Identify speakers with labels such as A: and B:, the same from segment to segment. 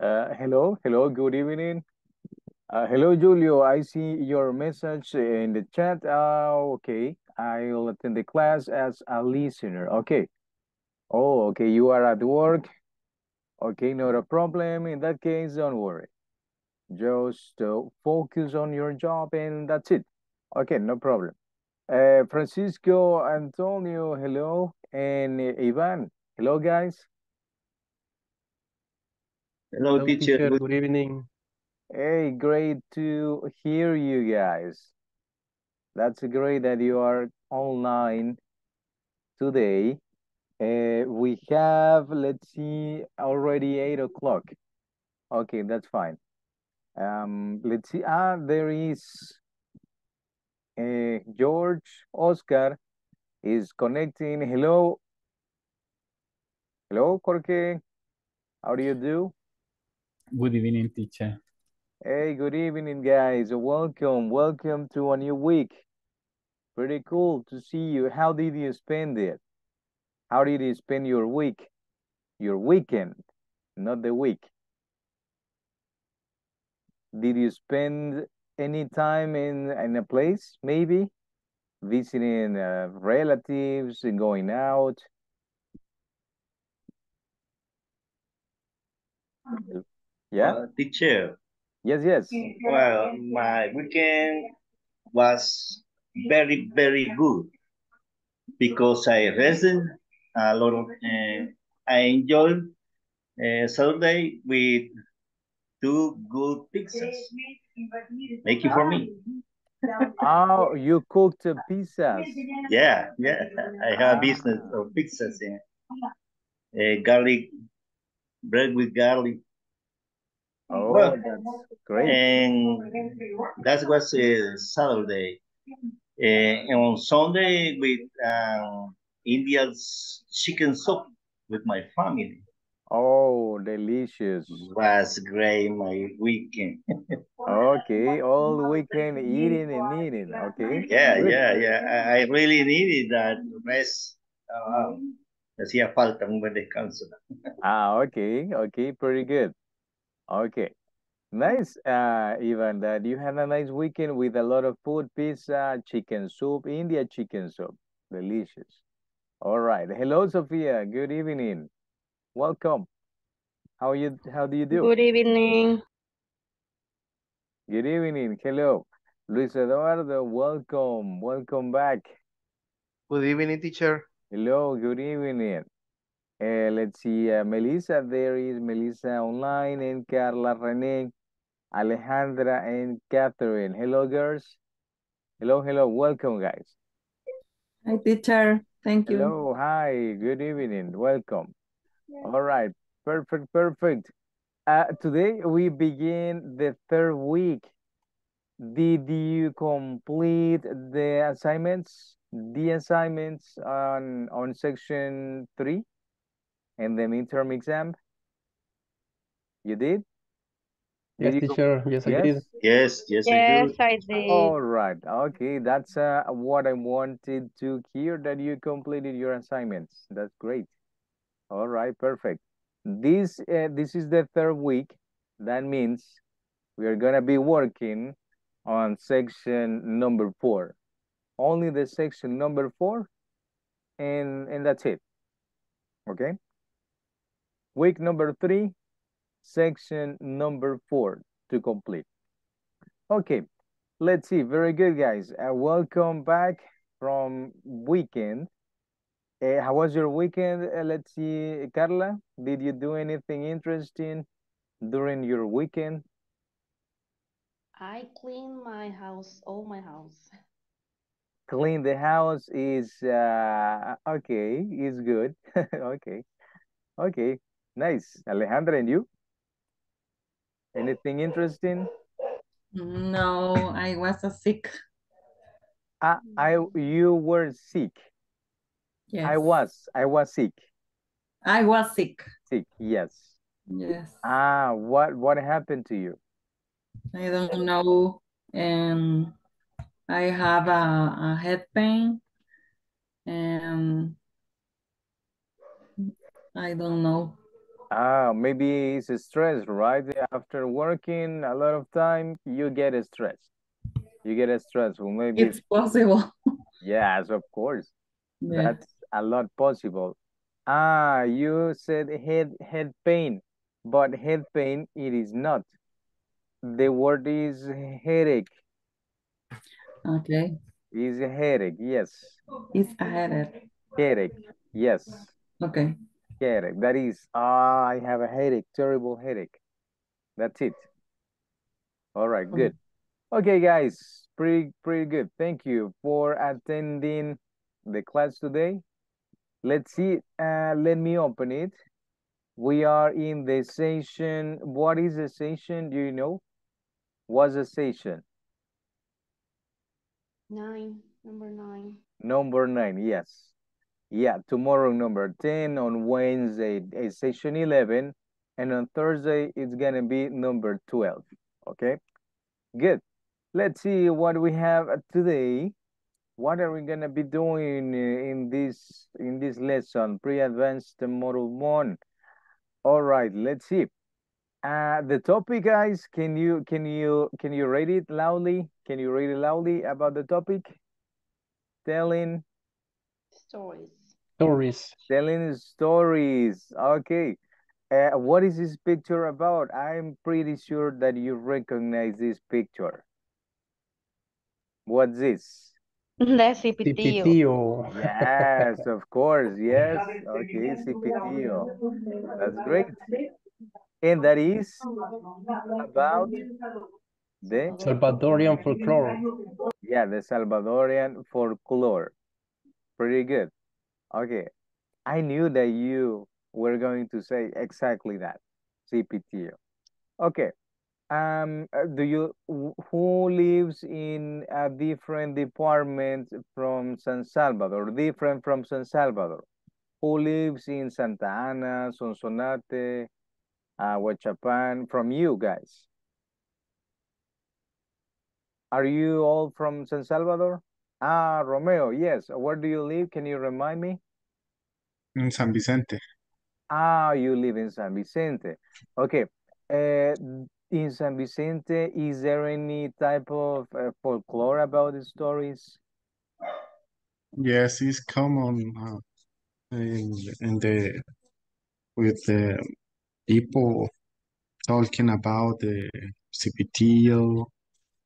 A: Uh, hello, hello, good evening. Uh, hello, Julio. I see your message in the chat. Uh, okay, I'll attend the class as a listener. Okay. Oh, okay, you are at work. Okay, not a problem. In that case, don't worry. Just uh, focus on your job and that's it. Okay, no problem. Uh, Francisco, Antonio, hello. And Ivan, hello, guys.
B: Hello,
C: Hello,
B: teacher.
C: teacher.
B: Good-
C: Good evening.
A: Hey, great to hear you guys. That's great that you are online today. Uh, we have, let's see, already eight o'clock. Okay, that's fine. Um, let's see. Ah, there is uh, George Oscar is connecting. Hello. Hello, Jorge. How do you do?
D: Good evening, teacher.
A: Hey, good evening, guys. Welcome, welcome to a new week. Pretty cool to see you. How did you spend it? How did you spend your week? Your weekend, not the week. Did you spend any time in, in a place, maybe? Visiting uh, relatives and going out? Yeah?
B: Uh, teacher,
A: Yes, yes.
B: well, my weekend was very, very good because I rested a lot of, uh, I enjoyed uh, Saturday with two good pizzas. Make it for me.
A: Oh, you cooked uh, pizzas.
B: Yeah, yeah. I have a business of pizzas. Yeah. Uh, garlic, bread with garlic.
A: Oh,
B: Well,
A: that's great.
B: And that was uh, Saturday. Uh, and on Sunday with um, India's chicken soup with my family.
A: Oh, delicious.
B: Was great my weekend.
A: Okay, all weekend eating and eating. Okay.
B: Yeah, yeah, yeah. I, really needed that rest. Uh, hacía falta un buen descanso.
A: Ah, okay, okay, pretty good. Okay. Nice, uh, Ivan, that you had a nice weekend with a lot of food, pizza, chicken soup, India chicken soup. Delicious. All right. Hello, Sophia. Good evening. Welcome. How you how do you do?
E: Good evening.
A: Good evening. Hello. Luis Eduardo, welcome. Welcome back.
C: Good evening, teacher.
A: Hello, good evening. Uh, let's see, uh, Melissa, there is Melissa online and Carla Rene, Alejandra and Catherine. Hello, girls. Hello, hello. Welcome, guys.
F: Hi, teacher. Thank you.
A: Hello, hi. Good evening. Welcome. All right. Perfect, perfect. Uh, today we begin the third week. Did you complete the assignments? The assignments on on section three and the midterm exam? You did?
C: Yes,
A: Did you
C: teacher. Yes, I did.
B: Yes, yes, I
E: Yes. I did.
A: All right. Okay, that's uh, what I wanted to hear that you completed your assignments. That's great. All right, perfect. This uh, this is the third week. That means we are gonna be working on section number four. Only the section number four, and and that's it. Okay. Week number three, section number four to complete. Okay, let's see. Very good, guys. Uh, welcome back from weekend. Uh, how was your weekend? Uh, let's see, Carla. Did you do anything interesting during your weekend?
G: I clean my house, all my house.
A: Clean the house is uh, okay. Is good. okay, okay, nice. Alejandra, and you? Anything interesting?
F: No, I was a sick.
A: Ah, I you were sick.
F: Yes.
A: I was I was sick.
F: I was sick.
A: Sick. Yes.
F: Yes.
A: Ah, what what happened to you?
F: I don't know. And I have a, a head pain. And I don't know.
A: Ah, maybe it's a stress, right? After working a lot of time, you get a stress. You get a stressful. Maybe
F: It's possible.
A: yes, of course.
F: Yeah.
A: That's a lot possible. Ah, you said head head pain, but head pain it is not. The word is headache.
F: Okay.
A: Is a headache, yes.
F: It's a headache.
A: Headache, yes.
F: Okay.
A: Headache. That is, ah, I have a headache, terrible headache. That's it. All right, good. Okay, guys, pretty pretty good. Thank you for attending the class today. Let's see, uh, let me open it. We are in the session. What is the session? Do you know? What's the session?
G: Nine, number nine.
A: Number nine, yes. Yeah, tomorrow number 10, on Wednesday is session 11, and on Thursday it's gonna be number 12, okay? Good. Let's see what we have uh, today. What are we gonna be doing eh, in this in this lesson, pre-advanced model one? All right, let's see. Uh, the topic, guys, can you can you can you read it loudly? Can you read it loudly about the topic? Telling
G: Stories.
D: Stories.
A: telling stories. Okay. Uh, what is this picture about? I'm pretty sure that you recognize this picture. What's this?
G: The Cipitío.
C: Cipitío.
A: Yes, of course. Yes. Okay, Cipitío. That's great. And that is about the
C: Salvadorian folklore.
A: yeah, the Salvadorian folklore. Pretty good. Okay. I knew that you were going to say exactly that. Cipitío. Okay. Um, uh, do you who lives in a different department from San Salvador, different from San Salvador? Who lives in Santa Ana, Sonsonate, uh, Huachapan, from you guys? Are you all from San Salvador? Ah, Romeo, yes. Where do you live? Can you remind me?
E: In San Vicente.
A: Ah, you live in San Vicente. Okay. Uh, in San Vicente, is there any type of uh, folklore about the stories?
E: Yes, it's common uh, in, in the with the people talking about the Cipitillo,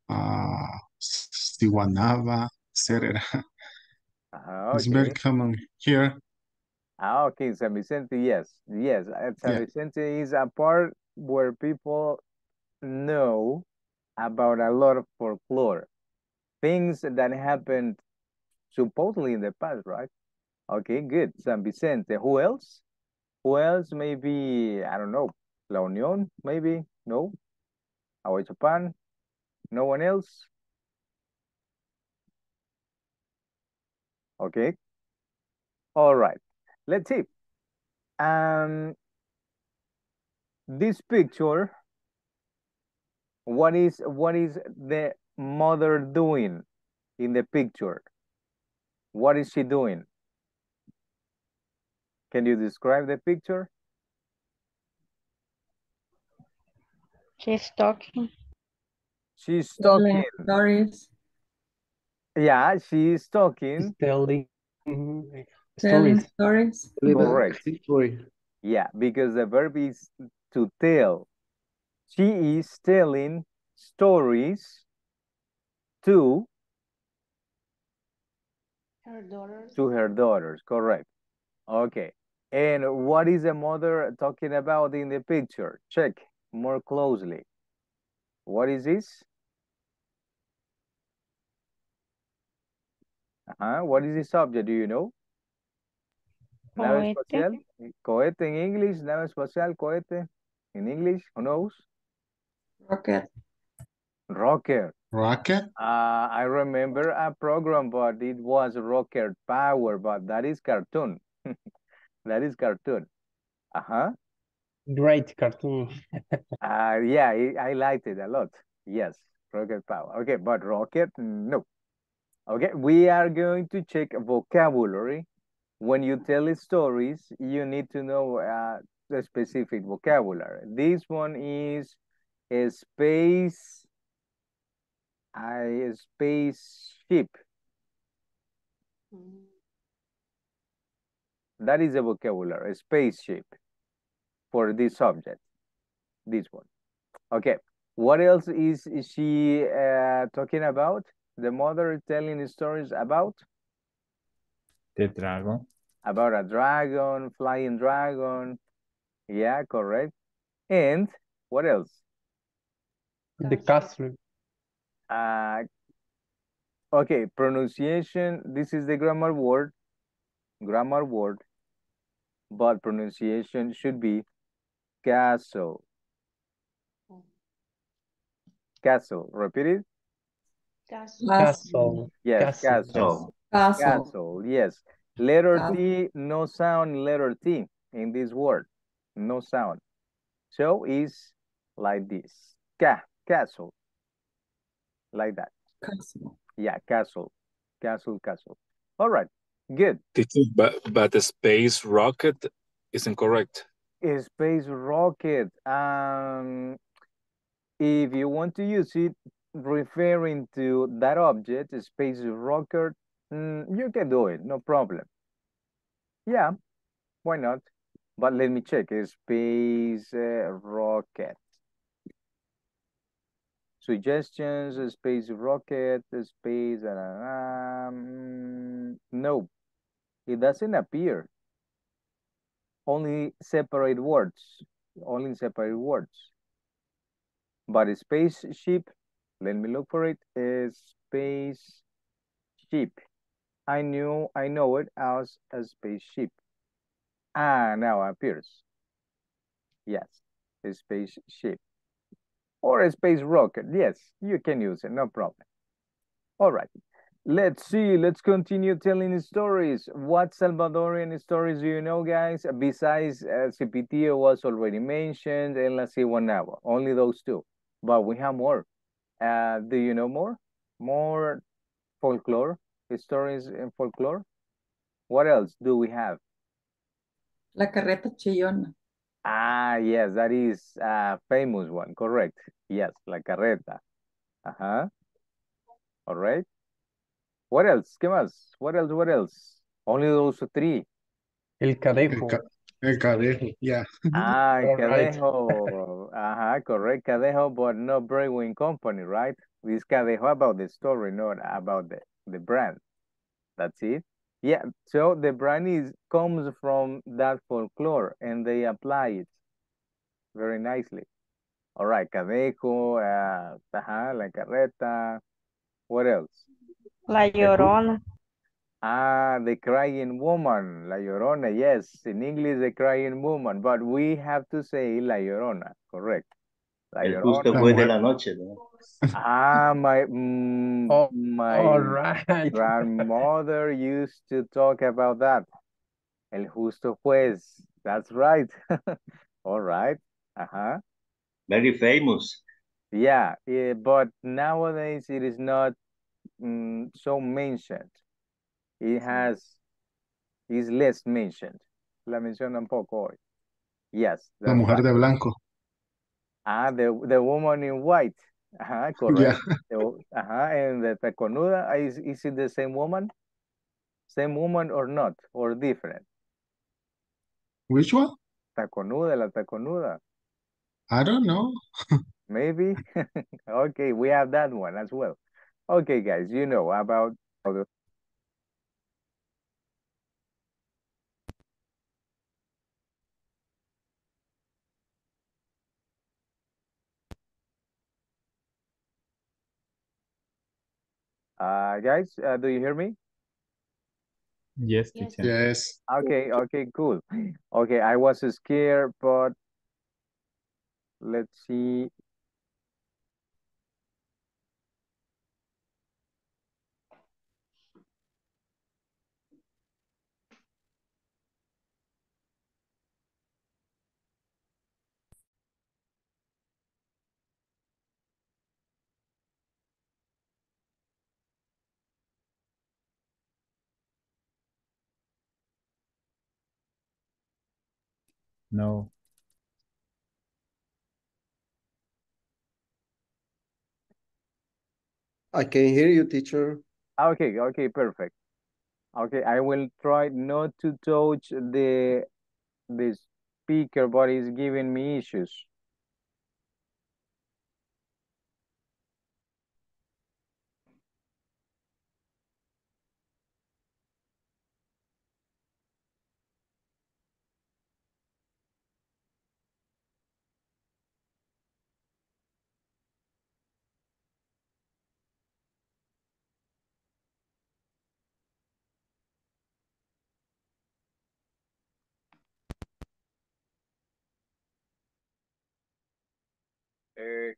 E: uh, Ciguanaba, etc.
A: Ah,
E: It's very common here.
A: Ah, okay, San Vicente, yes. Yes, uh, San
E: Yeah.
A: Vicente is a part where people know about a lot of folklore. Things that happened supposedly in the past, right? Okay, good. San Vicente. Who else? Who else? Maybe, I don't know, La Unión, maybe? No? Ahuachapán? No one else? Okay. All right. Let's see. Um, this picture, what is what is the mother doing in the picture? What is she doing? Can you describe the picture?
G: She's talking.
A: She's talking.
F: Stories.
A: Yeah, she's talking.
C: Telling mm,
F: Telling
C: stories.
F: stories.
A: Correct.
C: Story.
A: Yeah, because the verb is to tell. She is telling stories to
G: Her daughters.
A: to her daughters. Correct. Okay. And what is the mother talking about in the picture? Check more closely. What is this? Uh-huh. What is the subject? Do you know? Nave
G: Cohete.
A: espacial. Cohete in English. Nave espacial. Cohete in English. Who knows?
F: Rocket.
A: Rocket.
E: Rocket?
A: Uh, I remember a program, but it was Rocket Power, but that is cartoon. that is cartoon. Uh-huh.
C: Great cartoon.
A: Uh, yeah, I, I liked it a lot. Yes, Rocket Power. Okay, but Rocket, no. Okay, we are going to check vocabulary. When you tell stories, you need to know uh, the specific vocabulary. This one is a space, a spaceship. That is a vocabulary, a spaceship for this subject, this one. Okay, what else is, is she uh, talking about? The mother is telling stories about?
D: The dragon.
A: About a dragon, flying dragon. Yeah, correct. And what else?
C: The castle.
A: Uh, okay, pronunciation. This is the grammar word. Grammar word. But pronunciation should be castle. Castle. Repeat it.
C: Castle.
A: Yes, castle.
F: Castle.
A: Castle. Yes. Letter
F: Castle.
A: T, no sound, letter T in this word. No sound. So is like this. Ca, castle. Like that.
F: Castle.
A: Yeah, castle. Castle, castle. All right. Good.
H: Teacher, but but the space rocket isn't correct.
A: A space rocket. Um, if you want to use it referring to that object, space rocket, mm, you can do it, no problem. Yeah, why not? But let me check. Space uh, rocket. Suggestions, space rocket, space, uh, um, no, it doesn't appear. Only separate words, only separate words. But spaceship, let me look for it, a spaceship. I knew, I know it as a spaceship. Ah, now appears. Yes, a spaceship. Or a space rocket. Yes, you can use it, no problem. All right. Let's see, let's continue telling stories. What Salvadorian stories do you know, guys? Besides uh, was already mentioned and La Ciguanaba, only those two. But we have more. Uh, do you know more? More folklore, stories in folklore? What else do we have?
F: La carreta chillona.
A: Ah, yes, that is a famous one, correct. Yes, La Carreta. Uh-huh. All right. What else? ¿Qué más? What else? What else? Only those three.
C: El
E: El, ca el cadejo, yeah.
A: Ah,
C: All right.
A: Uh-huh, correct. Cadejo, but not Brewing Company, right? This Cadejo about the story, not about the, the brand. That's it. Yeah, so the brand is comes from that folklore and they apply it very nicely. All right, Cadejo, uh, ajá, La Carreta. What else?
G: La Llorona.
A: Ah, the crying woman, La Llorona. Yes, in English, the crying woman, but we have to say La Llorona, correct? La
B: el justo juez de la noche, ¿no?
A: Ah, my, mm,
C: Oh,
A: my
C: All right.
A: grandmother used to talk about that. El justo juez. That's right. All right. Uh-huh.
B: Very famous.
A: Yeah, eh, but nowadays it is not mm, so mentioned. It has, is less mentioned. La menciona un poco hoy. Yes,
E: La mujer
A: right.
E: de blanco.
A: Ah, the, the woman in white. Ajá, correct.
E: Yeah.
A: The- Ajá, and the taconuda, is, is it the same woman? Same woman or not? Or different?
E: Which one?
A: Taconuda, la taconuda.
E: I don't know.
A: Maybe. Okay, we have that one as well. Okay, guys, you know about uh guys, uh, do you hear me?
D: Yes,
G: Yes.
D: teacher.
E: Yes.
A: Okay, okay, cool. Okay, I was scared, but let's see.
D: No.
I: I can hear you, teacher.
A: Okay, okay, perfect. Okay, I will try not to touch the the speaker, but it's giving me issues.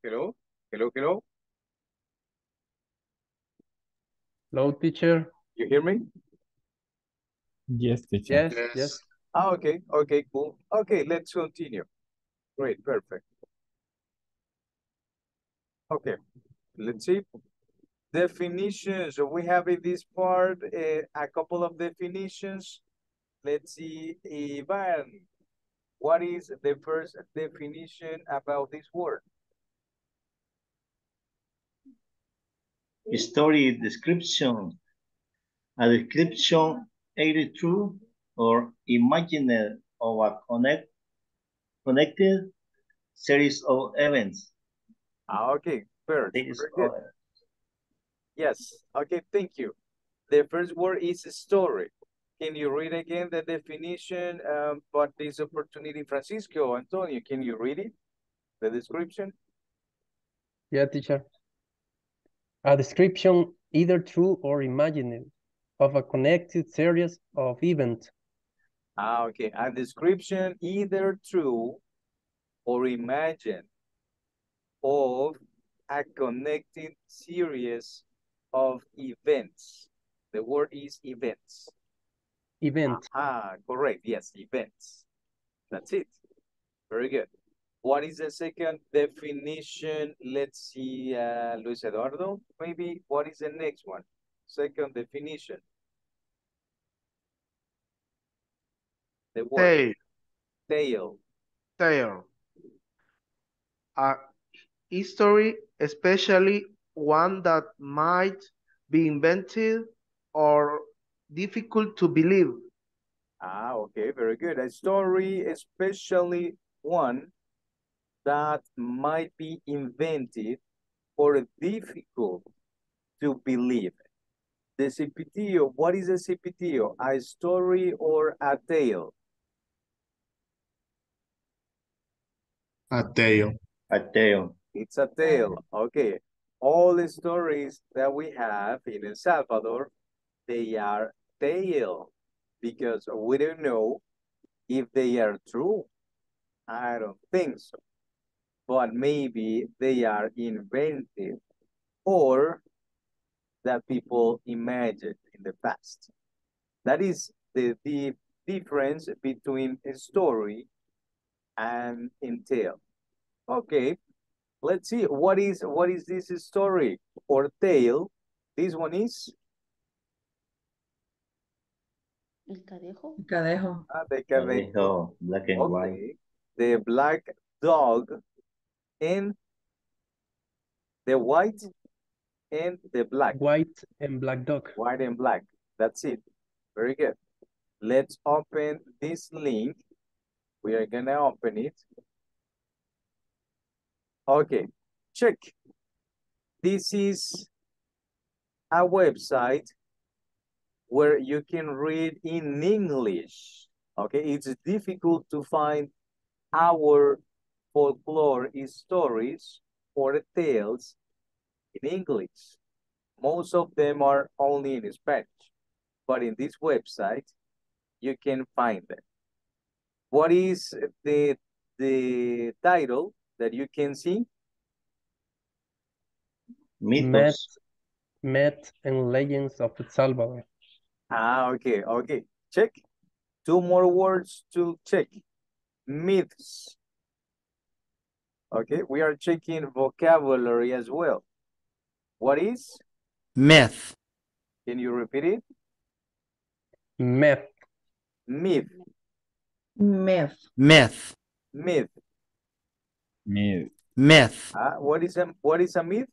A: Hello, hello, hello.
C: Hello, teacher.
A: You hear me?
D: Yes, teacher.
C: Yes,
E: Yes.
C: yes.
A: Ah, okay, okay, cool. Okay, let's continue. Great, perfect. Okay, let's see. Definitions. We have in this part uh, a couple of definitions. Let's see, Ivan. What is the first definition about this word?
B: Story description. A description either true or imagined of a connect, connected series of events.
A: Ah, okay, first.
B: Series
A: Very good.
B: of-
A: Yes, okay, thank you. The first word is story. Can you read again the definition? Um, but this opportunity, Francisco, Antonio, can you read it? The description?
C: Yeah, teacher. A description, either true or imagined, of a connected series of events.
A: Ah, okay, a description either true or imagined of a connected series of events. The word is events.
C: Event.
A: Ah, correct. Yes, events. That's it. Very good. What is the second definition? Let's see, uh, Luis Eduardo, maybe. What is the next one? Second definition. The word
J: Tale,
A: tale.
J: tale. A history, especially one that might be invented or difficult to believe.
A: Ah, okay, very good. A story, especially one that might be invented or difficult to believe. The Cipitío, what is a Cipitío? A story or a tale?
E: A tale.
B: A tale.
A: It's a tale. Okay. All the stories that we have in El Salvador, they are tale because we don't know if they are true. I don't think so. But maybe they are invented or that people imagined in the past. That is the, the difference between a story and a tale. Okay, let's see what is what is this story or tale? This one is
G: El cadejo.
F: Cadejo.
A: ah, the
B: Cadejo,
A: cadejo.
B: black and white.
A: The black dog and the white and the black.
C: White and black dog.
A: White and black. That's it. Very good. Let's open this link. We are gonna open it. Okay, check. This is a website where you can read in English. Okay, it's difficult to find our folklore is stories or tales in English. Most of them are only in Spanish, but in this website, you can find them. What is the, the title that you can see?
B: Mythos.
C: Met, Met and Legends of El Salvador.
A: Ah, okay, okay. Check. Two more words to check. Myths. Okay, we are checking vocabulary as well. What is?
K: myth,
A: Can you repeat it?
C: Met,
A: Myth.
F: Myth.
K: myth,
A: Myth.
D: Myth.
K: myth,
A: Ah, what is a what is a myth?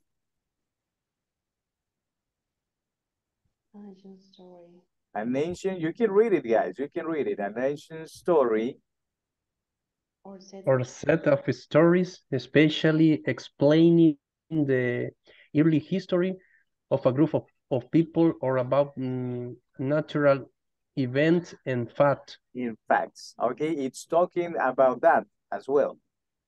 G: An ancient story.
A: An ancient, you can read it, guys. You can read it. An ancient story
G: Or set
C: or set of stories, especially explaining the early history of a group of, of people or about mm, natural events and fact.
A: in facts. Okay, it's talking about that as well.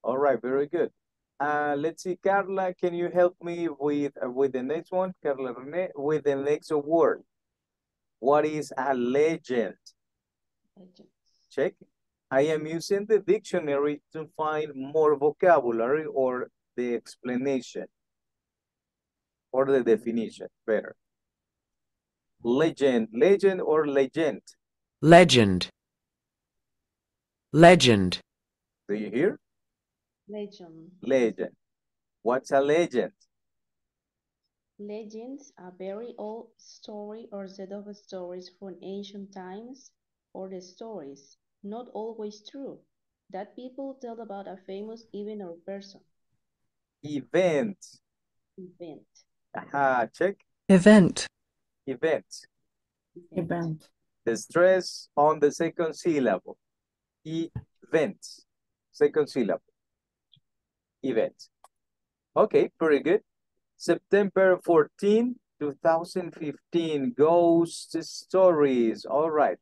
A: All right, very good. Uh, let's see, Carla, can you help me with uh, with the next one, Carla Rene, with the next word? What is a legend?
G: legends.
A: Check. I am using the dictionary to find more vocabulary or the explanation or the definition better. Legend, legend or legend.
I: Legend. Legend.
A: Do you hear?
G: Legend.
A: Legend. What's a legend?
G: Legends, a very old story or set of stories from ancient times, or the stories, not always true, that people tell about a famous event or person,
A: Event.
G: event.
A: Aha, check.
I: Event.
A: Event.
F: Event.
A: The stress on the second syllable. Event. Second syllable. Event. Okay, very good. September 14, 2015, Ghost Stories. All right.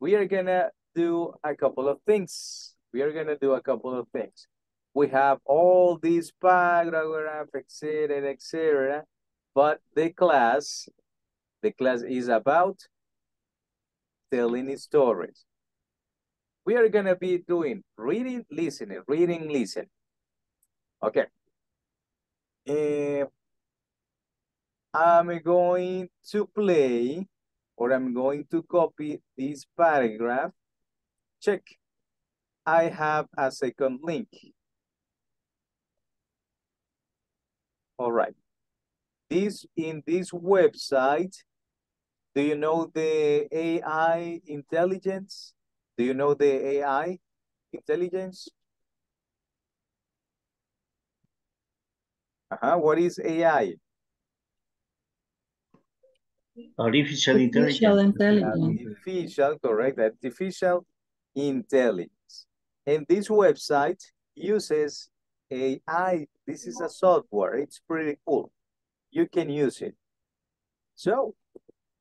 A: We are gonna do a couple of things. We are gonna do a couple of things. We have all these paragraphs, etc., etc. But the class, the class is about telling stories. We are gonna be doing reading, listening, reading, listening. Okay. Eh, I'm going to play or I'm going to copy this paragraph. Check. I have a second link. All right. This in this website, do you know the AI intelligence? Do you know the AI intelligence? Uh-huh. What is AI?
B: Artificial
F: Artificial
B: intelligence.
F: intelligence.
A: Artificial, correct, artificial intelligence. And this website uses AI. This is a software. It's pretty cool. You can use it. So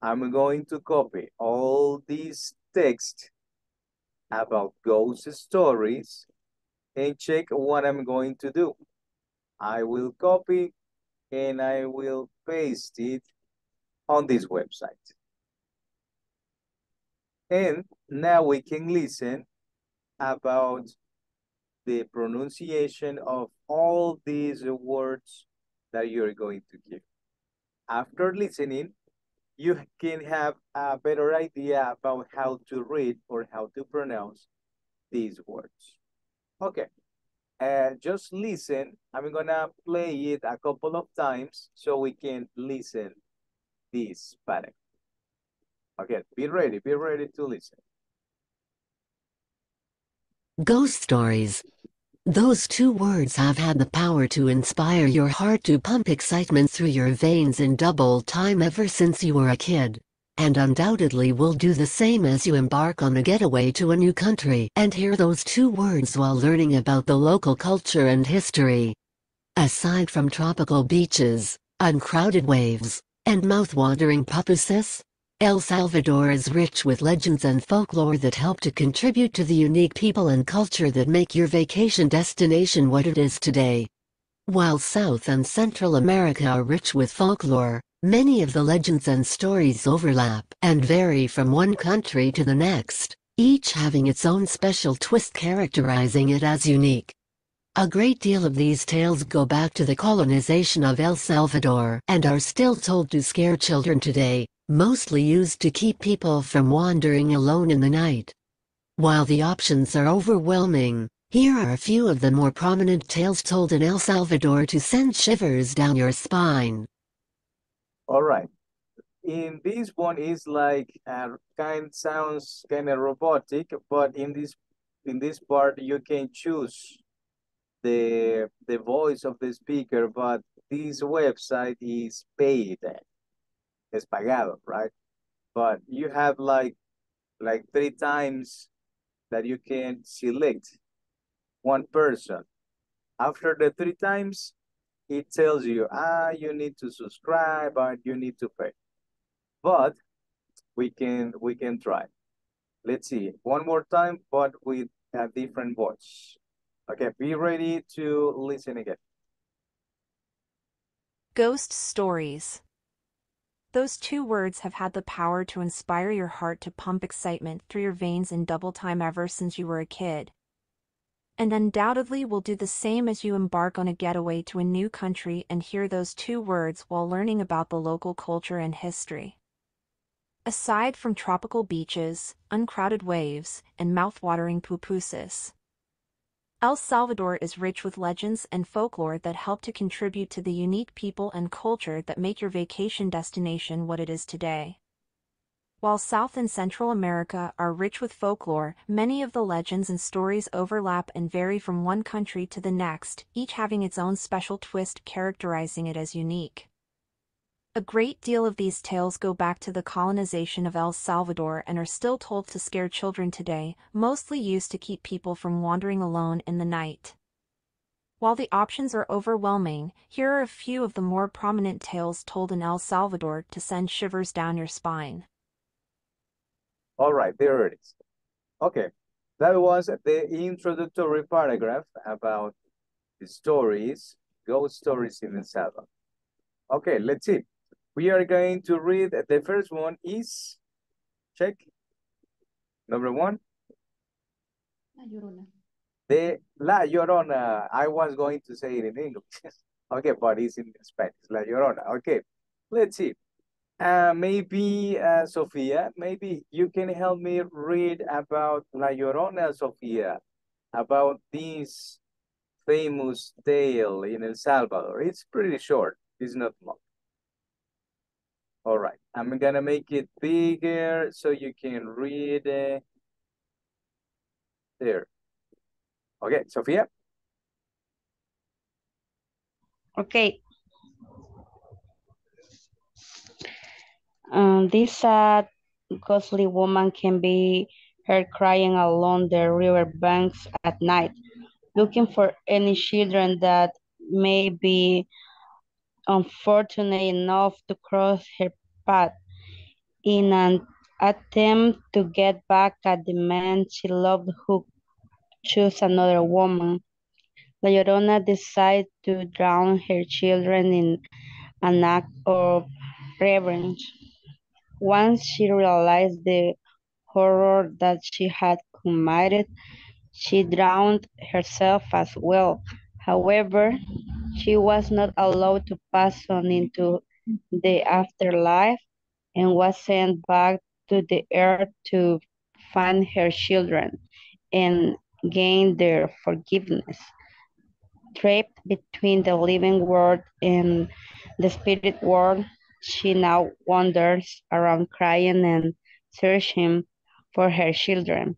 A: I'm going to copy all these text about ghost stories and check what I'm going to do. I will copy and I will paste it on this website. And now we can listen about the pronunciation of all these words that you're going to give. After listening, you can have a better idea about how to read or how to pronounce these words. Okay, uh, just listen. I'm gonna play it a couple of times so we can listen this pattern. Okay, be ready, be ready to listen.
L: Ghost stories. Those two words have had the power to inspire your heart to pump excitement through your veins in double time ever since you were a kid. And undoubtedly will do the same as you embark on a getaway to a new country and hear those two words while learning about the local culture and history. Aside from tropical beaches, uncrowded waves, and mouth-watering pupusas, El Salvador is rich with legends and folklore that help to contribute to the unique people and culture that make your vacation destination what it is today. While South and Central America are rich with folklore, many of the legends and stories overlap and vary from one country to the next, each having its own special twist characterizing it as unique. A great deal of these tales go back to the colonization of El Salvador and are still told to scare children today, mostly used to keep people from wandering alone in the night. While the options are overwhelming, here are a few of the more prominent tales told in El Salvador to send shivers down your spine.
A: All right. In this one is like uh, kind sounds kind of robotic, but in this in this part you can choose the the voice of the speaker, but this website is paid. Es pagado, right? But you have like, like three times that you can select one person. After the three times, it tells you, ah, you need to subscribe and you need to pay. But we can we can try. Let's see one more time, but with a different voice. Okay, be ready to listen again.
M: Ghost stories. Those two words have had the power to inspire your heart to pump excitement through your veins in double time ever since you were a kid. And undoubtedly will do the same as you embark on a getaway to a new country and hear those two words while learning about the local culture and history. Aside from tropical beaches, uncrowded waves, and mouth-watering pupusas, El Salvador is rich with legends and folklore that help to contribute to the unique people and culture that make your vacation destination what it is today. While South and Central America are rich with folklore, many of the legends and stories overlap and vary from one country to the next, each having its own special twist characterizing it as unique. A great deal of these tales go back to the colonization of El Salvador and are still told to scare children today, mostly used to keep people from wandering alone in the night. While the options are overwhelming, here are a few of the more prominent tales told in El Salvador to send shivers down your spine.
A: All right, there it is. Okay, that was the introductory paragraph about the stories, ghost stories in El Salvador. Okay, let's see. We are going to read the first one is, check, number one.
G: La Llorona.
A: The La Llorona. I was going to say it in English. okay, but it's in Spanish. La Llorona. Okay, let's see. Uh, maybe, uh, Sofia, maybe you can help me read about La Llorona, Sofia, about this famous tale in El Salvador. It's pretty short. It's not long. All right, I'm gonna make it bigger so you can read it. There. Okay, Sophia.
N: Okay. Um, this sad, ghostly woman can be heard crying along the river banks at night, looking for any children that may be unfortunate enough to cross her path in an attempt to get back at the man she loved who chose another woman. La Llorona decides to drown her children in an act of revenge. Once she realized the horror that she had committed, she drowned herself as well. However, she was not allowed to pass on into the afterlife and was sent back to the earth to find her children and gain their forgiveness. Trapped between the living world and the spirit world, she now wanders around crying and searching for her children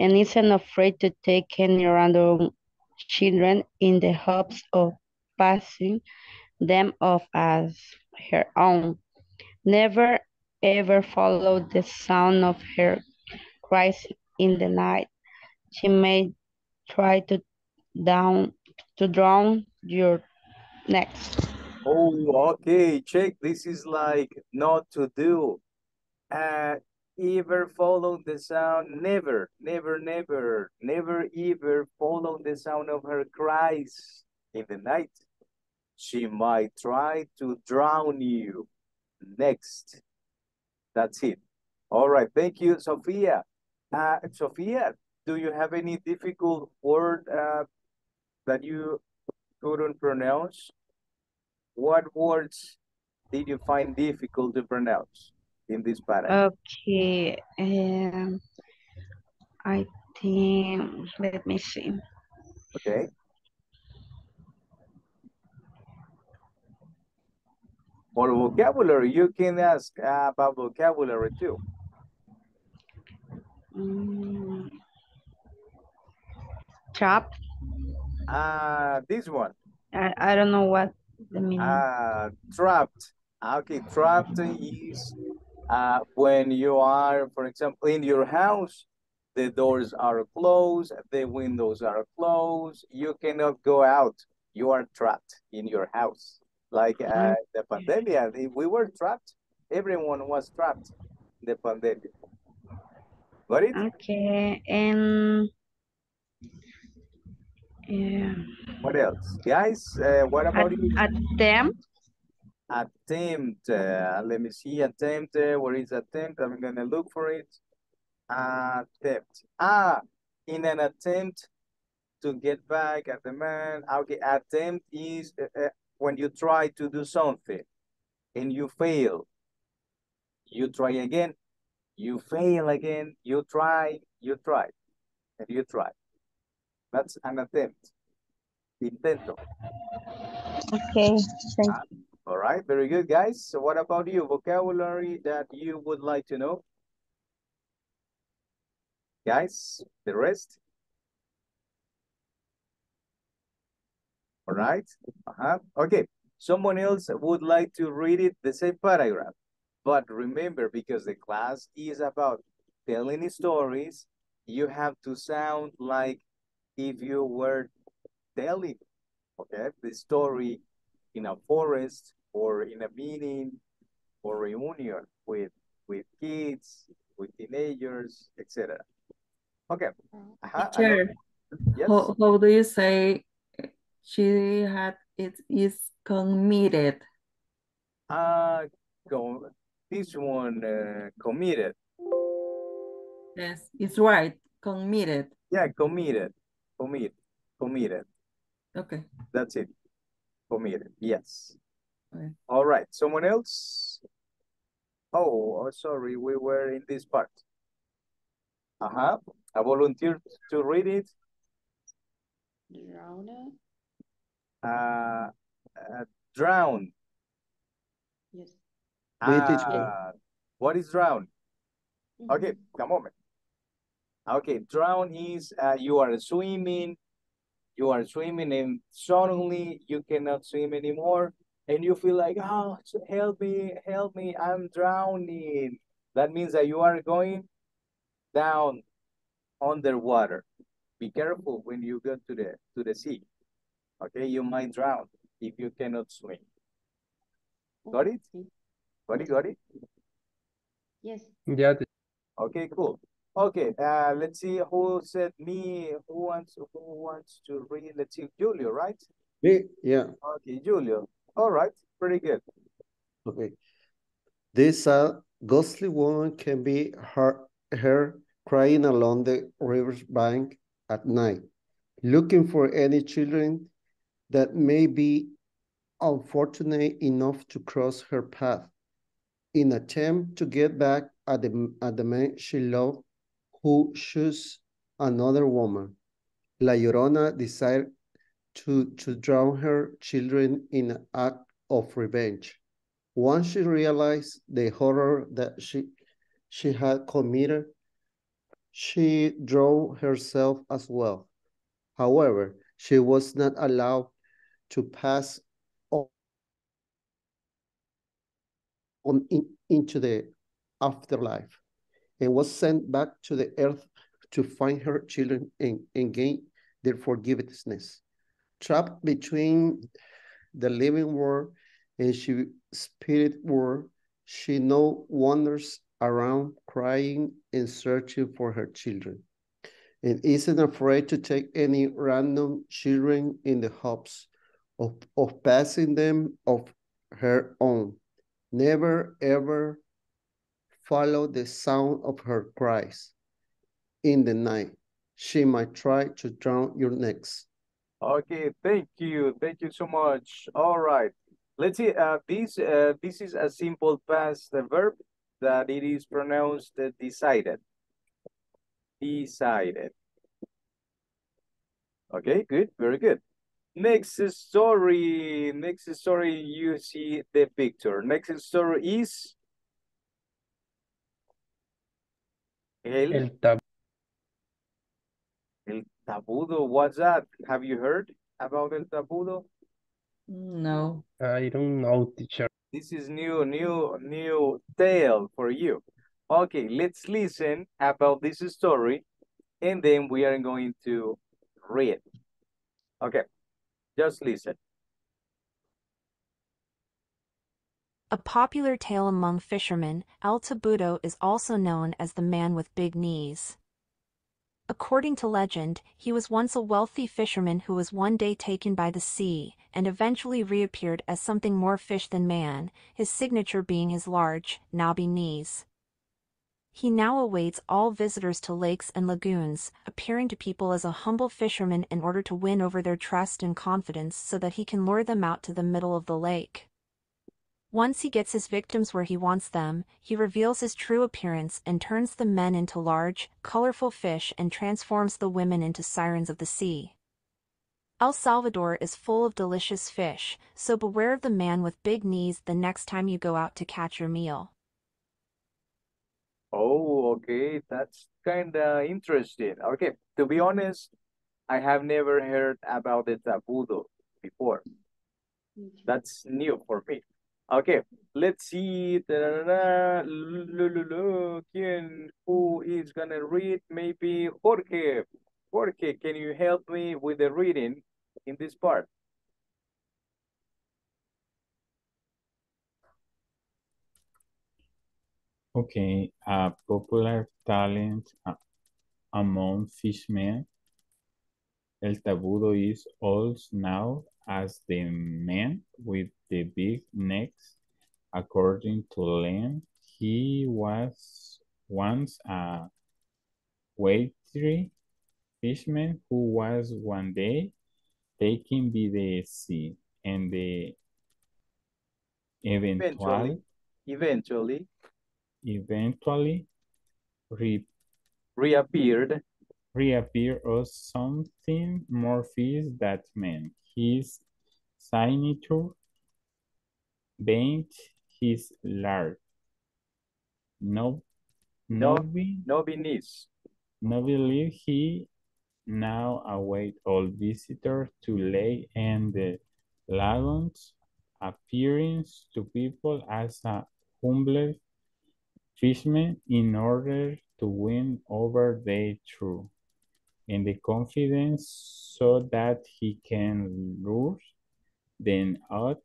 N: and isn't afraid to take any random children in the hopes of passing them off as her own. Never ever follow the sound of her cries in the night. She may try to down to drown your next.
A: Oh, okay. Check. This is like not to do. Uh, ever follow the sound. Never, never, never, never ever follow the sound of her cries in the night. She might try to drown you. Next. That's it. All right. Thank you, Sophia. Uh, Sophia, do you have any difficult word uh, that you couldn't pronounce? What words did you find difficult to pronounce in this paragraph?
N: Okay. Um, I think, let me see.
A: Okay. For vocabulary, you can ask uh, about vocabulary too.
N: Mm. Trap.
A: Uh, this one.
N: I, I don't know what the meaning.
A: Uh, trapped. Okay, trapped is uh, when you are, for example, in your house, the doors are closed, the windows are closed, you cannot go out. You are trapped in your house. Like uh, the pandemic, we were trapped. Everyone was trapped in the pandemic. Got it?
N: Okay, and yeah.
A: What else? Guys, uh, what about you?
N: Attempt.
A: Attempt. Uh, let me see. Attempt. Uh, where is attempt? I'm going to look for it. Attempt. Ah, in an attempt to get back at the man. Okay, attempt is uh, uh, when you try to do something and you fail. You try again. You fail again. You try. You try. And you try. That's an attempt. Intento.
N: Okay, thank
A: Ah, All right, very good, guys. So what about you? Vocabulary that you would like to know? Guys, the rest? All right. Uh-huh. Okay. Someone else would like to read it the same paragraph. But remember, because the class is about telling stories, you have to sound like if you were telling, okay, the story in a forest or in a meeting or reunion with with kids, with teenagers, etc. Okay. Uh-huh.
F: Teacher,
A: Another- Yes.
F: how, how do you say she had it is committed?
A: Uh, go, this one uh, committed.
F: Yes, it's right. Committed.
A: Yeah, committed. Commit. Committed.
F: Okay.
A: That's it. Committed. Yes.
F: Okay.
A: All right. Someone else? Oh, oh, sorry. We were in this part. Uh-huh. I volunteered to read it.
G: Drowned.
A: Uh, uh, drown.
G: Yes.
O: Me, teacher.
A: Ah, what is drown? Okay,
G: Mm-hmm.
A: a moment. Okay, drown is uh, you are swimming, you are swimming and suddenly you cannot swim anymore and you feel like, oh, help me, help me, I'm drowning. That means that you are going down underwater. Be careful when you go to the to the sea. Okay, you might drown if you cannot swim. Got it? Got it, got it?
G: Yes.
C: Yeah,
A: Okay, cool. Okay, uh, let's see who said me, who wants who wants to read. Let's see, Julio, right?
O: Me, yeah,
A: Okay, Julio. All right, pretty good.
O: okay. This uh, ghostly woman can be her, her crying along the river's bank at night, looking for any children that may be unfortunate enough to cross her path in attempt to get back at the, at the man she loved who chose another woman. La Llorona decided to, to drown her children in an act of revenge. Once she realized the horror that she, she had committed, she drowned herself as well. However, she was not allowed to pass on, on in, into the afterlife. And was sent back to the earth to find her children and, and gain their forgiveness. Trapped between the living world and she spirit world, she now wanders around crying and searching for her children. And isn't afraid to take any random children in the hopes of, of passing them of her own. Never ever follow the sound of her cries in the night. She might try to drown your necks.
A: Okay, thank you. Thank you so much. All right. Let's see. Uh, this uh, this is a simple past the verb that it is pronounced decided. Decided. Okay, good. Very good. Next story. Next story. You see the picture. Next story is El,
C: El tab
A: el tabudo. What's that? Have you heard about el tabudo?
F: No.
C: I don't know, teacher.
A: This is new, new, new tale for you. Okay, let's listen about this story and then we are going to read. Okay, just listen.
M: A popular tale among fishermen, El Tabudo is also known as the man with big knees. According to legend, he was once a wealthy fisherman who was one day taken by the sea and eventually reappeared as something more fish than man, his signature being his large, knobby knees. He now awaits all visitors to lakes and lagoons, appearing to people as a humble fisherman in order to win over their trust and confidence so that he can lure them out to the middle of the lake. Once he gets his victims where he wants them, he reveals his true appearance and turns the men into large, colorful fish and transforms the women into sirens of the sea. El Salvador is full of delicious fish, so beware of the man with big knees the next time you go out to catch your meal.
A: Oh, okay, that's kind of interesting. Okay, to be honest, I have never heard about the tabudo before. That's new for me. Okay, let's see. ¿Quién, who is gonna read? Maybe Jorge. Jorge, can you help me with the reading in this part?
D: Okay, a popular talent among fishermen, El Tabudo is also known as the man with the big necks. According to Len, he was once a watery fisherman who was one day taken by the sea and the eventual,
A: Eventually,
D: eventually re
A: reappeared.
D: reappear or something more fish that man. His signature being his large. No,
A: No, no beneath.
D: no believe he now await all visitors to lay and the lagoons appearance to people as a humble fisherman in order to win over their true and the confidence so that he can lure them out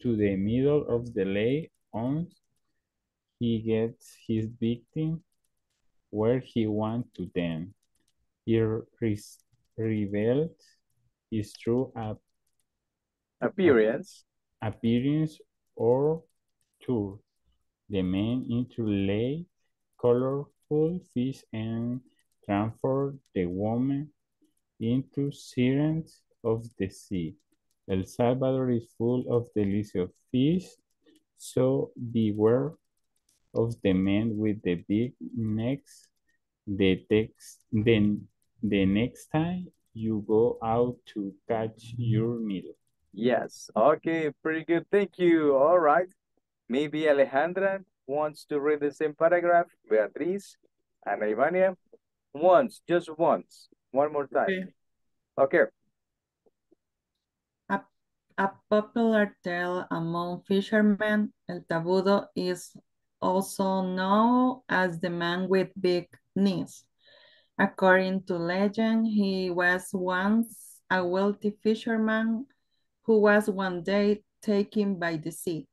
D: to the middle of the lake on he gets his victim where he wants to them. He re revealed his true ap
A: Appearance.
D: appearance or tour the man into lake colorful fish and transform the woman into sirens of the sea. El Salvador is full of delicious fish, so beware of the man with the big necks. The text, then the next time you go out to catch your meal.
A: Yes. Okay, pretty good. Thank you. All right. Maybe Alejandra wants to read the same paragraph. Beatriz and Ivania. Once, just once. One more time. Okay.
F: A, a popular tale among fishermen, El Tabudo is also known as the man with big knees. According to legend, he was once a wealthy fisherman who was one day taken by the sea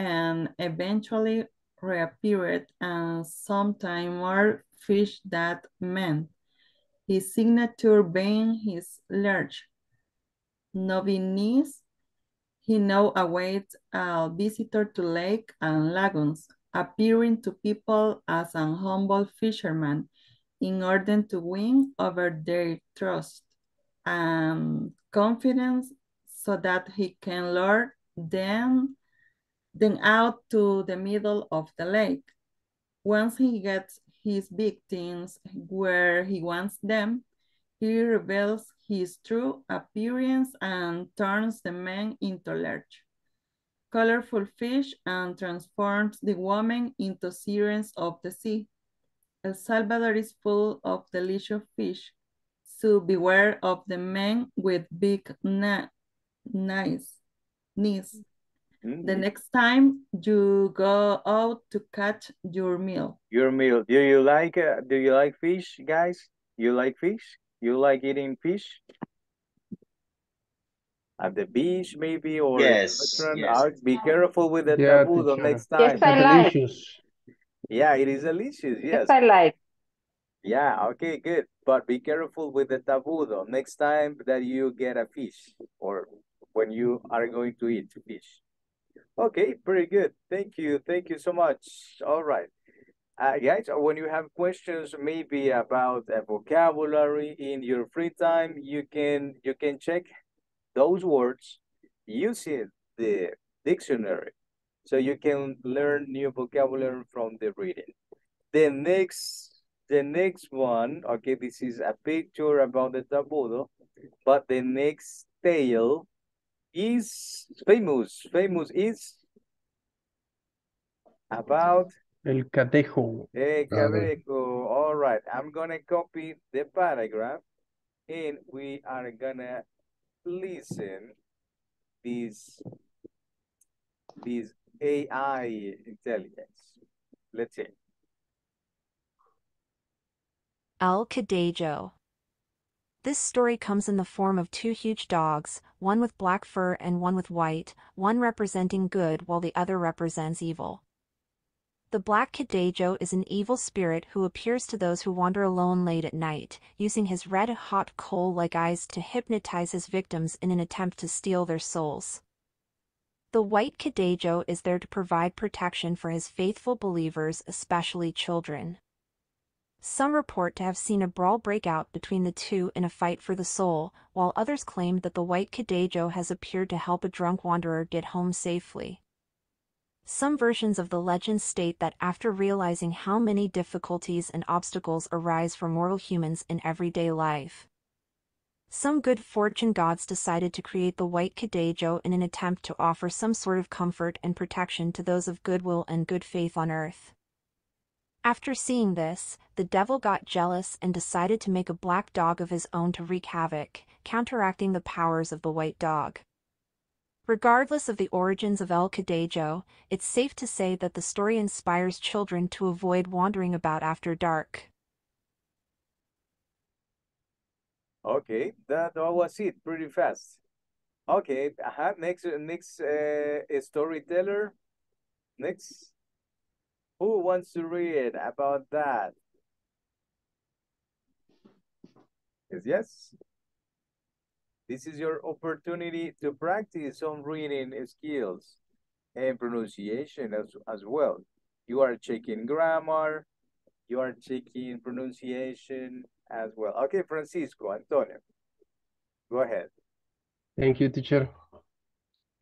F: and eventually reappeared and sometime more fish that man. His signature being his large novinis, he now awaits a visitor to lake and lagoons, appearing to people as an humble fisherman in order to win over their trust and confidence so that he can lure them, them out to the middle of the lake. Once he gets his victims where he wants them, he reveals his true appearance and turns the men into large, colorful fish and transforms the woman into sirens of the sea. El Salvador is full of delicious fish, so beware of the men with big knives.
A: Mm,
F: The next time you go out to catch your meal.
A: Your meal. Do you like uh, do you like fish, guys? You like fish? You like eating fish? At the beach, maybe, or
B: Yes,
A: restaurant?
B: yes.
A: Be careful with the
C: Yeah,
A: tabudo
C: teacher.
A: next
P: Yes,
A: time.
P: I like.
C: Delicious.
A: Yeah, it is delicious.
P: Yes,
A: Yes.
P: I like.
A: Yeah, okay, good. But be careful with the tabudo next time that you get a fish or when you are going to eat fish. Okay, pretty good. Thank you. Thank you so much. All right. Uh, guys, when you have questions maybe about a vocabulary in your free time, you can you can check those words using the dictionary. So you can learn new vocabulary from the reading. The next the next one, okay, this is a picture about the tabudo, but the next tale is famous. Famous is about
C: El cadejo.
A: a
E: A ah, ver.
A: cadejo. All right, I'm gonna copy the paragraph and we are gonna listen this this AI intelligence. Let's see.
M: El Cadejo. This story comes in the form of two huge dogs, one with black fur and one with white, one representing good while the other represents evil. The Black Cadejo is an evil spirit who appears to those who wander alone late at night, using his red-hot coal-like eyes to hypnotize his victims in an attempt to steal their souls. The White Cadejo is there to provide protection for his faithful believers, especially children. Some report to have seen a brawl break out between the two in a fight for the soul, while others claim that the White Cadejo has appeared to help a drunk wanderer get home safely. Some versions of the legend state that after realizing how many difficulties and obstacles arise for mortal humans in everyday life, some good fortune gods decided to create the White Cadejo in an attempt to offer some sort of comfort and protection to those of goodwill and good faith on earth. After seeing this, the devil got jealous and decided to make a black dog of his own to wreak havoc, counteracting the powers of the white dog. Regardless of the origins of El Cadejo, it's safe to say that the story inspires children to avoid wandering about after dark.
A: Okay, that, was it, pretty fast. Okay, uh next next uh, storyteller. Next. Who wants to read about that? Yes, yes. This is your opportunity to practice some reading skills and pronunciation as, as well. You are checking grammar, you are checking pronunciation as well. Okay, Francisco, Antonio, go ahead.
C: Thank you, teacher.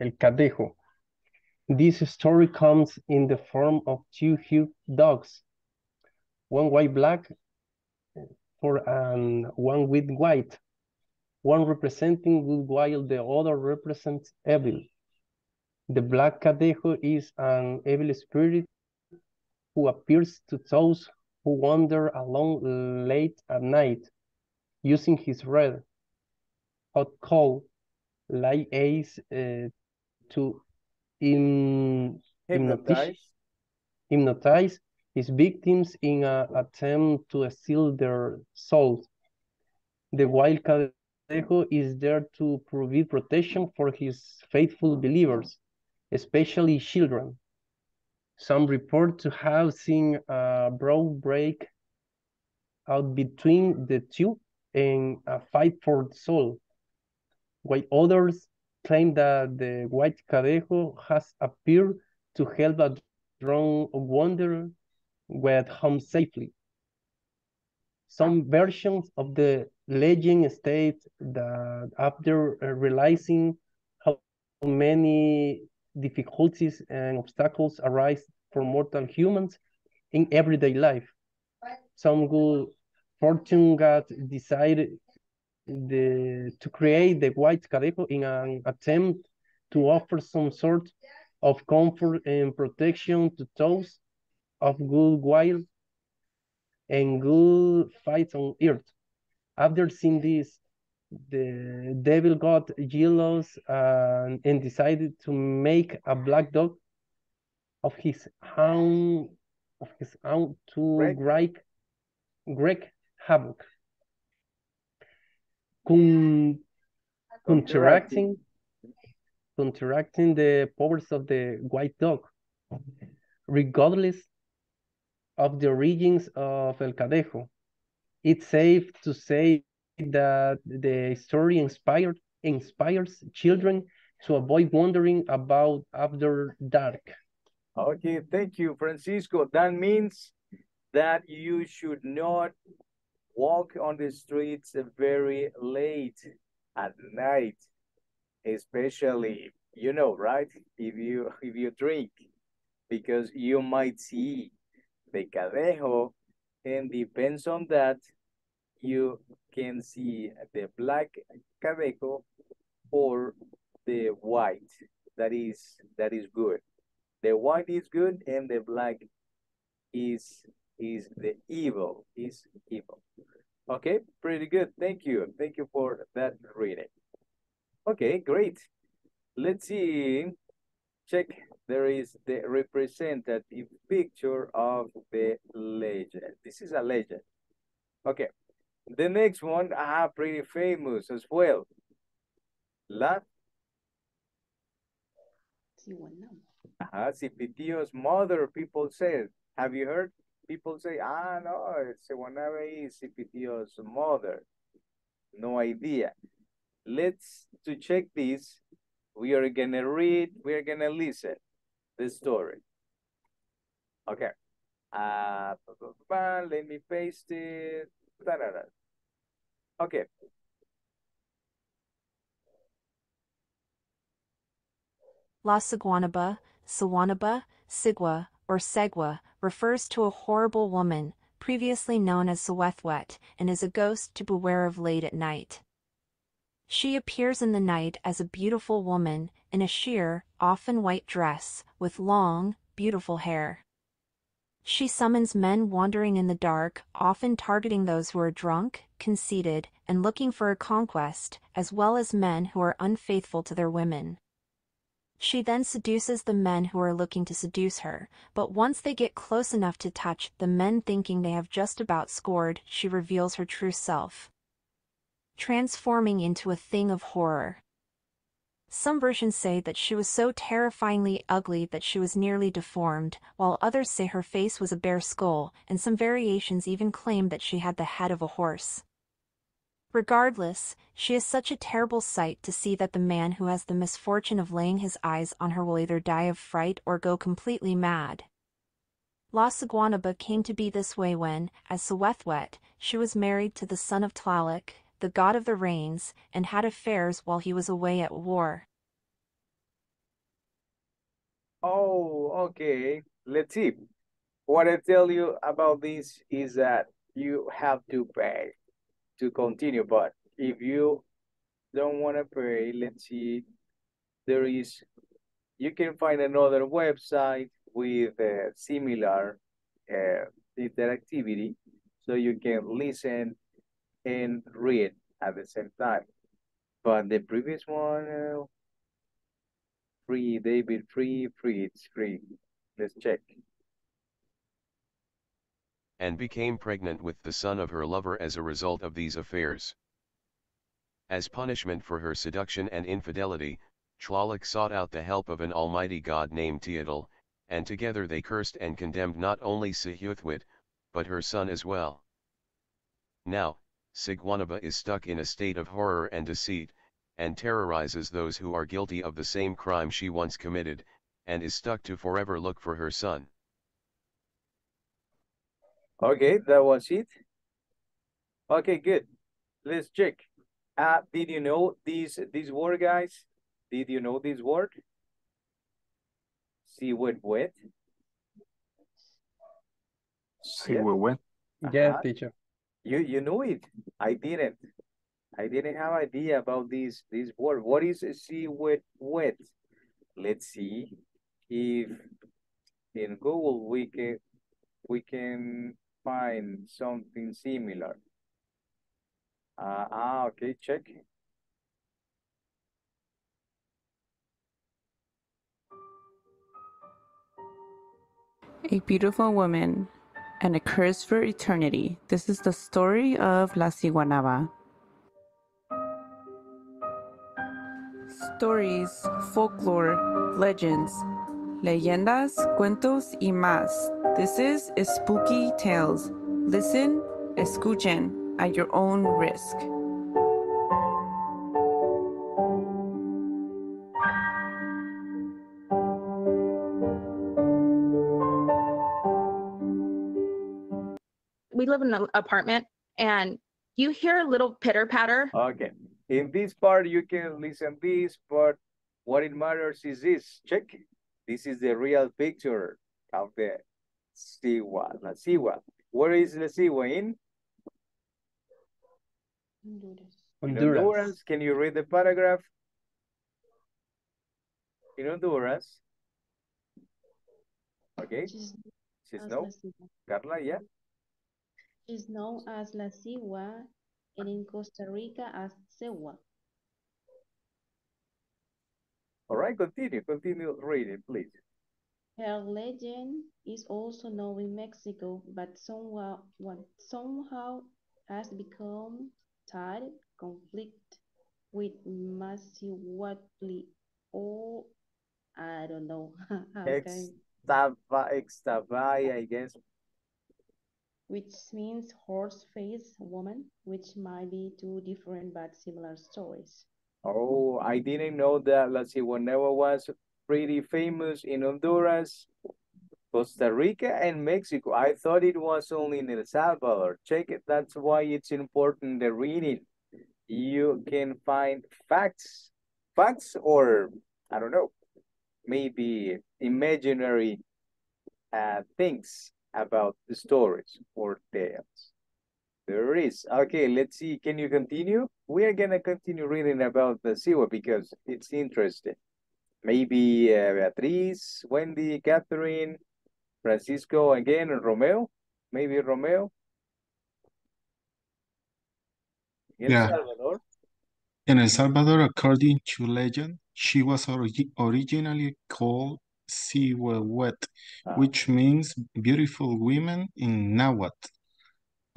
C: El cadejo. This story comes in the form of two huge dogs, one white black for and one with white, one representing good while the other represents evil. The black cadejo is an evil spirit who appears to those who wander along late at night, using his red, hot coal, light eyes uh, to in, hypnotize,
A: Hypnotize.
C: his victims in an attempt to steal their souls. The wild cadejo is there to provide protection for his faithful believers, especially children. Some report to have seen a brawl break out between the two and a fight for the soul, while others claim that the white cadejo has appeared to help a drunk wanderer get home safely. Some versions of the legend state that after uh, realizing how many difficulties and obstacles arise for mortal humans in everyday life, some good fortune god decided the, to create the white cadejo in an attempt to offer some sort of comfort and protection to those of good will and good fights on earth. After seeing this, the devil got jealous uh, and decided to make a black dog of his own of his own to wreak havoc. Con counteracting counteracting the powers of the white dog, regardless of the origins of El Cadejo. It's safe to say that the story inspired inspires children to avoid wandering about after dark.
A: Okay, thank you, Francisco. That means that you should not walk on the streets very late at night, especially, you know, right? If you if you drink, because you might see the cadejo, and depends on that, you can see the black cadejo or the white. That is that is good. The white is good and the black is is the evil, is evil. Okay, pretty good. Thank you. Thank you for that reading. Okay, great. Let's see. Check. There is the representative picture of the legend. This is a legend. Okay. The next one, ah, pretty famous as well. La. Uh, Cipitío's mother, people said. Have you heard? People say, ah, no, Sewanave is Cipitío's mother. No idea. Let's, to check this, we are gonna read, we are gonna listen the story. Okay. Uh, let me paste it. Okay.
M: La Saguanaba, Sawanaba, Sigwa, or Segwa refers to a horrible woman, previously known as Sihuehuet, and is a ghost to beware of late at night. She appears in the night as a beautiful woman, in a sheer, often white dress, with long, beautiful hair. She summons men wandering in the dark, often targeting those who are drunk, conceited, and looking for a conquest, as well as men who are unfaithful to their women. She then seduces the men who are looking to seduce her, but once they get close enough to touch the men thinking they have just about scored, she reveals her true self, transforming into a thing of horror. Some versions say that she was so terrifyingly ugly that she was nearly deformed, while others say her face was a bare skull, and some variations even claim that she had the head of a horse. Regardless, she is such a terrible sight to see that the man who has the misfortune of laying his eyes on her will either die of fright or go completely mad. La Ciguanaba came to be this way when, as Sihuehuet, she was married to the son of Tlaloc, the god of the rains, and had affairs while he was away at war.
A: Oh, okay. Let's see. What I tell you about this is that you have to pay to continue, but if you don't want to pay, let's see, there is, you can find another website with similar uh, interactivity, so you can listen and read at the same time. But the previous one, uh, free, David, free, free, it's free. Let's check.
P: And became pregnant with the son of her lover as a result of these affairs. As punishment for her seduction and infidelity, Tlaloc sought out the help of an almighty god named Teotl, and together they cursed and condemned not only Sihuehuet, but her son as well. Now, Ciguanaba is stuck in a state of horror and deceit, and terrorizes those who are guilty of the same crime she once committed, and is stuck to forever look for her son.
A: Okay, that was it. Okay, good. Let's check. Uh, did you know this this word, guys? Did you know this word? See what wet?
H: See what wet?
C: Yeah,
A: Uh -huh.
C: teacher.
A: You you knew it. I didn't. I didn't have idea about this this word. What is see wet wet? Let's see if in Google we can we can find something similar. Uh, ah, okay, check.
Q: A beautiful woman and a curse for eternity. This is the story of La Ciguanaba. Stories, folklore, legends, leyendas, cuentos y más. This is Spooky Tales. Listen, escuchen at your own risk.
R: we live in an apartment and you hear a little pitter patter.
A: Okay. In this part, you can listen this, but what it matters is this. Check. This is the real picture of the Cigua, La Cigua. Where is La Cigua in?
G: Honduras.
A: In
C: Honduras.
A: Honduras. Can you read the paragraph? In Honduras. Okay.
G: She's
A: She's
G: as
A: no. Carla, yeah.
G: She's known as La Cigua and in Costa Rica as Segua.
A: All right, continue. Continue reading, please.
G: Her legend is also known in Mexico, but somehow, somehow has become tied conflict with Masihuatli or oh, I don't know how can,
A: Extava, extavai, I guess.
G: which means horse-faced woman, which might be two different but similar stories.
A: Oh, I didn't know that La Ciguanaba was pretty famous in Honduras, Costa Rica, and Mexico. I thought it was only in El Salvador. Check it. That's why it's important the reading. You can find facts, facts, or I don't know, maybe imaginary uh, things about the stories or tales. There is. Okay, let's see. Can you continue? We are gonna continue reading about the Cigua because it's interesting. Maybe uh, Beatriz, Wendy, Catherine, Francisco again, and Romeo. Maybe Romeo. In El
E: Yeah.
A: Salvador.
E: In El Salvador, according to legend, she was origi- originally called Sihuehuet,
A: Ah.
E: which means beautiful women in Nahuatl.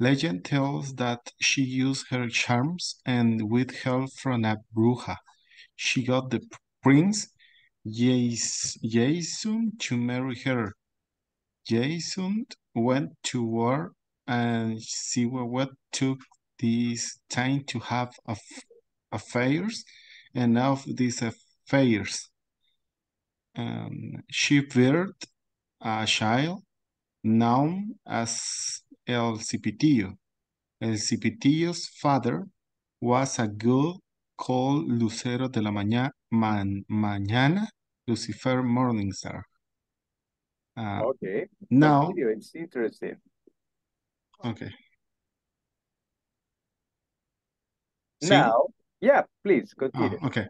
E: Legend tells that she used her charms and with help from a bruja, she got the prince Jason to marry her. Jason went to war and Sihuehuet took this time to have affairs and of these affairs um, she birthed a child known as El Cipitillo. El Cipitillo's father was a girl called Lucero de la Maña man Mañana, Lucifer Morningstar. Uh,
A: Okay.
E: now.
A: It's interesting.
E: okay. See?
A: Now, yeah, please continue.
E: okay.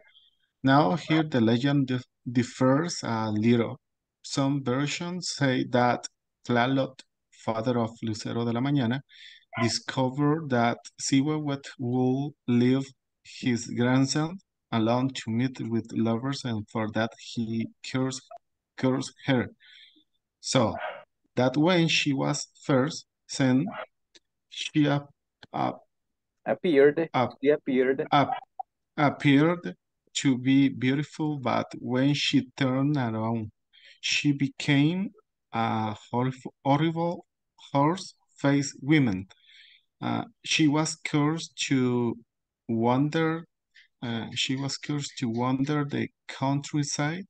E: Now here the legend differs a little. Some versions say that Tlaloc, father of Lucero de la Mañana, discovered that Sihuehuet would leave his grandson alone to meet with lovers and for that he cursed, cursed her. So that when she was first sent, she up, up,
A: Appeared.
E: up,
A: She appeared.
E: up, appeared to be beautiful, but when she turned around, she became a horrible, horrible horse-faced woman. Uh, she was cursed to wander. Uh, she was cursed to wander the countryside,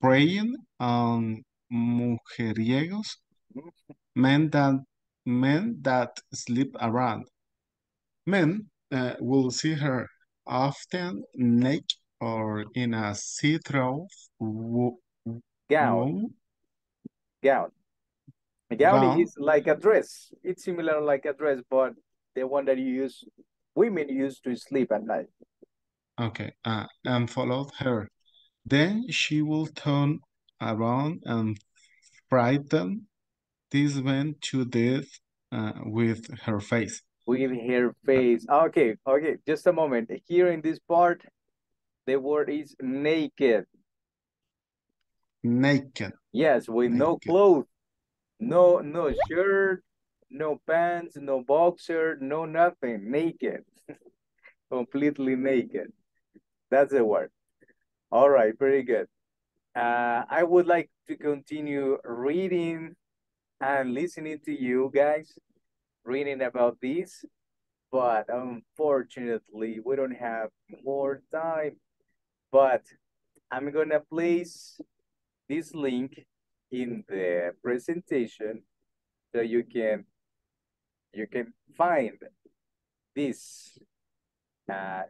E: preying on mujeriegos, men that men that sleep around. Men uh, will see her often naked or in a see-through
A: Gown.
E: gown.
A: Gown Gown. is like a dress. It's similar like a dress, but the one that you use, women use to sleep at night.
E: Okay, uh, and followed her. Then she will turn around and frighten these men to death uh, with her face.
A: with her face. Okay, okay, just a moment. Here in this part, the word is naked.
E: Naked.
A: Yes, with no clothes, no no shirt, no pants, no boxer, no nothing. Naked, completely naked. That's the word. All right, very good. Uh, I would like to continue reading and listening to you guys, reading about this, but unfortunately, we don't have more time. But I'm gonna place this link in the presentation so you can you can find this uh,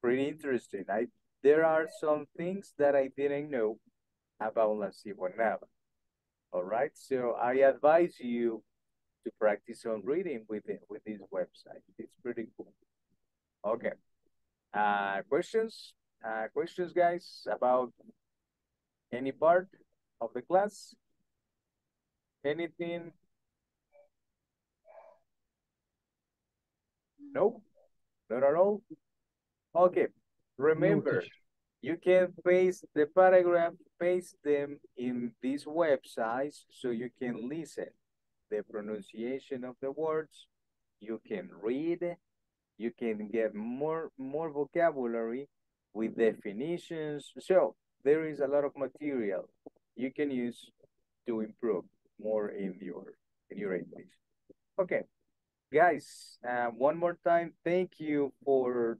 A: pretty interesting. I there are some things that I didn't know about La Ciguanaba. All right, so I advise you to practice on reading with it with this website. It's pretty cool. Okay. Uh, questions? Uh, questions, guys, about any part of the class? Anything? No, not at all. Okay, remember, you can paste the paragraph, paste them in these websites so you can listen the pronunciation of the words, you can read, you can get more, more vocabulary with definitions. So there is a lot of material you can use to improve more in your, in your English. Okay, guys, uh, one more time, thank you for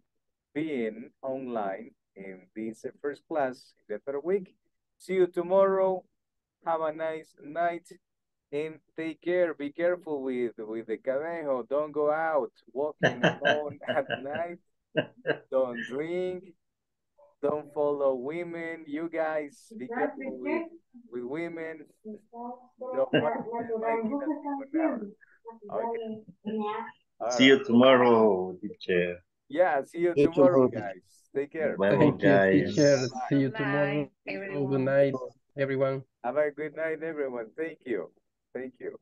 A: being online in this first class the third week. See you tomorrow. Have a nice night and take care. Be careful with with the cadejo. Don't go out walking alone at night. Don't drink. Don't follow women. You guys be careful with, with women. Don't Okay. All
B: See you tomorrow, teacher.
A: Yeah, see you
O: See
A: tomorrow,
O: tomorrow.
A: guys. Take care.
B: Bye,
C: Thank you,
B: guys.
C: teacher. See you tomorrow.
R: Bye,
C: Good night, everyone.
A: Have a good night, everyone. Thank you. Thank you.